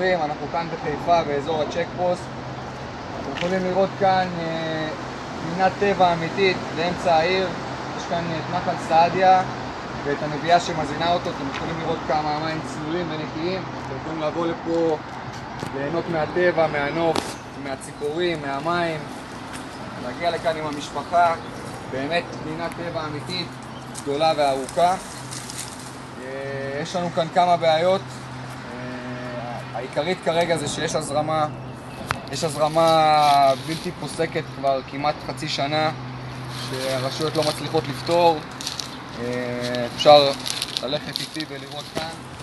חברים, אנחנו כאן בחיפה באזור הצ'ק פוסט. אתם יכולים לראות כאן אה, פנינת טבע אמיתית באמצע העיר. יש כאן את נחל סעדיה ואת הנביאה שמזינה אותו. אתם יכולים לראות כמה המים צלולים ונקיים. אתם יכולים לבוא לפה, ליהנות מהטבע, מהנוף, מהציפורים, מהמים. להגיע לכאן עם המשפחה. באמת פנינת טבע אמיתית, גדולה וארוכה. אה, יש לנו כאן כמה בעיות. העיקרית כרגע זה שיש הזרמה, יש הזרמה בלתי פוסקת כבר כמעט חצי שנה, שהרשויות לא מצליחות לפתור. אה, אפשר ללכת איתי ולראות כאן.